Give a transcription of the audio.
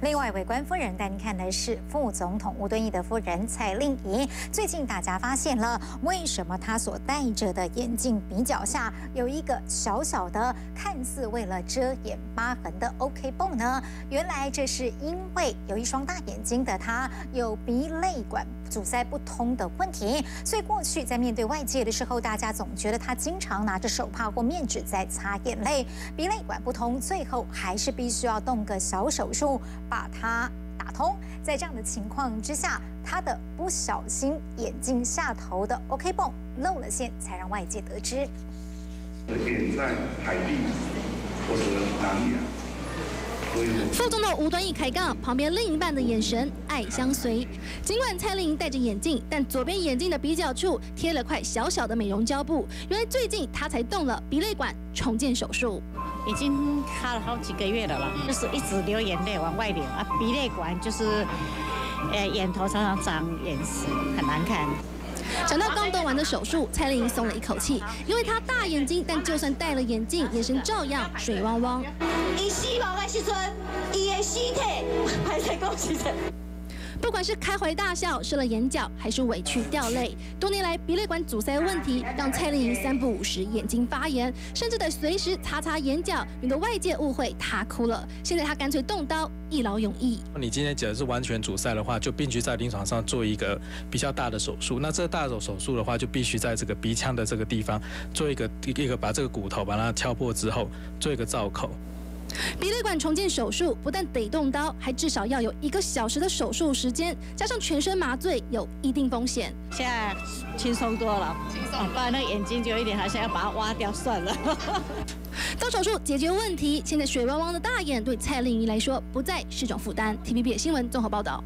另外一位官夫人带您看的是副总统吴敦义的夫人蔡令仪。最近大家发现了，为什么她所戴着的眼镜鼻角下有一个小小的、看似为了遮掩疤痕的 OK 绷呢？原来这是因为有一双大眼睛的她有鼻泪管阻塞不通的问题，所以过去在面对外界的时候，大家总觉得他经常拿着手帕或面纸在擦眼泪，鼻泪管不通，最后还是必须要动个小手术。把它打通，在这样的情况之下，他的不小心眼镜下头的 OK 泵漏了线，才让外界得知。点在海地或者南亚。副总统吴端义开杠，旁边另一半的眼神爱相随。尽管蔡玲戴着眼镜，但左边眼镜的鼻角处贴了块小小的美容胶布。原来最近她才动了鼻泪管重建手术。已经卡了好几个月了啦，就是一直流眼泪往外流啊，鼻泪管就是，呃，眼头常常长眼屎，很难看。想到刚动完的手术，蔡丽颖松了一口气，因为她大眼睛，但就算戴了眼镜，眼神照样水汪汪。时阵，伊的尸体还在恭喜。不管是开怀大笑、失了眼角，还是委屈掉泪，多年来鼻泪管阻塞问题让蔡丽颖三不五时眼睛发炎，甚至得随时擦擦眼角，免得外界误会她哭了。现在她干脆动刀，一劳永逸。你今天假如是完全阻塞的话，就必须在临床上做一个比较大的手术。那这大手手术的话，就必须在这个鼻腔的这个地方做一个一个把这个骨头把它敲破之后，做一个造口。鼻泪管重建手术不但得动刀，还至少要有一个小时的手术时间，加上全身麻醉，有一定风险。现在轻松多了，轻松。不然那眼睛就有一点，好像要把它挖掉算了。做手术解决问题，现在水汪汪的大眼对蔡丽仪来说不再是种负担。TVB 新闻综合报道。